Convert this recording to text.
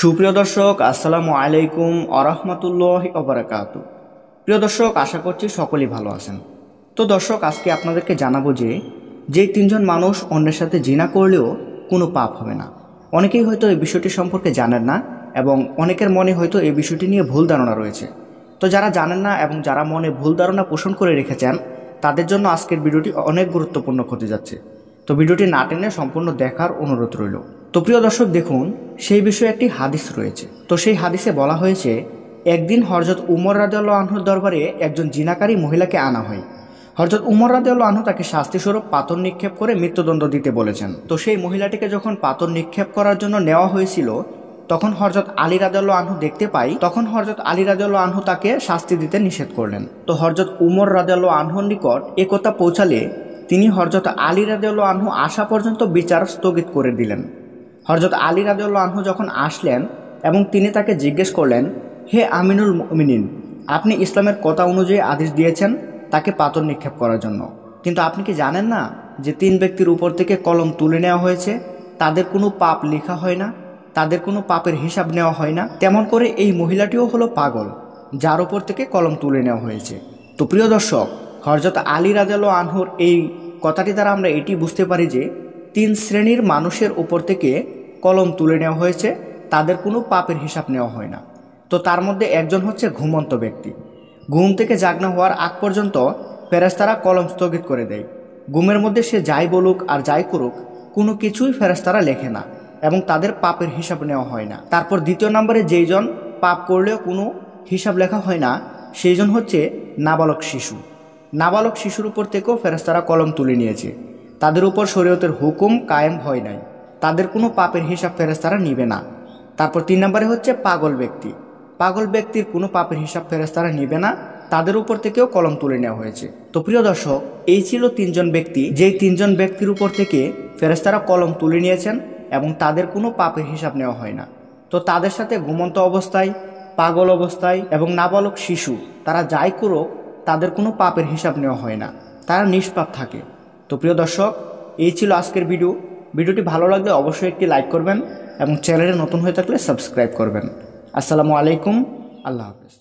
সুপ্রিয় দর্শক, আসসালামু আলাইকুম আরহামতুল্লাহ অবরাকাত প্রিয় দর্শক, আশা করছি সকলেই ভালো আছেন। তো দর্শক, আজকে আপনাদেরকে জানাব যে যে তিনজন মানুষ অন্যের সাথে জিনা করলেও কোনো পাপ হবে না। অনেকেই হয়তো এই বিষয়টি সম্পর্কে জানেন না এবং অনেকের মনে হয়তো এই বিষয়টি নিয়ে ভুল ধারণা রয়েছে। তো যারা জানেন না এবং যারা মনে ভুল ধারণা পোষণ করে রেখেছেন, তাদের জন্য আজকের ভিডিওটি অনেক গুরুত্বপূর্ণ হতে যাচ্ছে। তো ভিডিওটি না টেনে সম্পূর্ণ দেখার অনুরোধ রইল। তো প্রিয় দর্শক, দেখুন, সেই বিষয়ে একটি হাদিস রয়েছে। তো সেই হাদিসে বলা হয়েছে, একদিন হরজত উমর রাদিউল্লাহ আনহুর দরবারে একজন জিনাকারী মহিলাকে আনা হয়। হরজত উমর রাদিউল্লাহ আনহু তাকে শাস্তিস্বরূপ পাথর নিক্ষেপ করে মৃত্যুদণ্ড দিতে বলেছেন। তো সেই মহিলাটিকে যখন পাথর নিক্ষেপ করার জন্য নেওয়া হয়েছিল, তখন হরজত আলী রাদিউল্লাহ আনহু দেখতে পাই, তখন হরজত আলী রাদিউল্লাহ আনহু তাকে শাস্তি দিতে নিষেধ করলেন। তো হরজত উমর রাদিউল্লাহ আনহুর নিকট এ কথা পৌঁছালে তিনি হরজত আলী রাদিউল্লাহ আনহু আসা পর্যন্ত বিচার স্থগিত করে দিলেন। হরজত আলী রাদিউল্লাহ আনহু যখন আসলেন এবং তিনি তাকে জিজ্ঞেস করলেন, হে আমিনুল মিনিন আপনি ইসলামের কথা অনুযায়ী আদেশ দিয়েছেন তাকে পাথর নিক্ষেপ করার জন্য। কিন্তু আপনি কি জানেন না যে তিন ব্যক্তির উপর থেকে কলম তুলে নেওয়া হয়েছে? তাদের কোনো পাপ লেখা হয় না, তাদের কোনো পাপের হিসাব নেওয়া হয় না। তেমন করে এই মহিলাটিও হলো পাগল, যার উপর থেকে কলম তুলে নেওয়া হয়েছে। তো প্রিয় দর্শক হরজত আলী রাজাল আনহুর এই কথাটি দ্বারা আমরা এটি বুঝতে পারি যে তিন শ্রেণির মানুষের উপর থেকে কলম তুলে নেওয়া হয়েছে, তাদের কোনো পাপের হিসাব নেওয়া হয় না। তো তার মধ্যে একজন হচ্ছে ঘুমন্ত ব্যক্তি। ঘুম থেকে জাগনা হওয়ার আগ পর্যন্ত ফেরেস্তারা কলম স্থগিত করে দেয়। ঘুমের মধ্যে সে যাই বলুক আর যাই করুক, কোনো কিছুই ফেরেস্তারা লেখে না এবং তাদের পাপের হিসাব নেওয়া হয় না। তারপর দ্বিতীয় নম্বরে যেইজন পাপ করলেও কোনো হিসাব লেখা হয় না সেইজন হচ্ছে নাবালক শিশু। নাবালক শিশুর উপর থেকেও ফেরেস্তারা কলম তুলে নিয়েছে। তাদের উপর শরীয়তের হুকুম কায়েম হয় নাই। তাদের কোনো পাপের হিসাব ফেরেস্তারা নিবে না। তারপর তিন নম্বরে হচ্ছে পাগল ব্যক্তি। পাগল ব্যক্তির কোনো পাপের হিসাব ফেরেস্তারা নিবে না। তাদের উপর থেকেও কলম তুলে নেওয়া হয়েছে। তো প্রিয় দর্শক, এই ছিল তিনজন ব্যক্তি। যেই তিনজন ব্যক্তির উপর থেকে ফেরেস্তারা কলম তুলে নিয়েছেন এবং তাদের কোনো পাপের হিসাব নেওয়া হয় না। তো তাদের সাথে ঘুমন্ত অবস্থায়, পাগল অবস্থায় এবং নাবালক শিশু, তারা যাই করুক তাদের কোনো পাপের হিসাব নেওয়া হয় না। তারা নিষ্পাপ থাকে। তো প্রিয় দর্শক, এই ছিল আজকের ভিডিও। ভিডিওটি ভালো লাগলে অবশ্যই একটি লাইক করবেন এবং চ্যানেলে নতুন হয়ে থাকলে সাবস্ক্রাইব করবেন। আসসালামু আলাইকুম। আল্লাহ হাফেজ।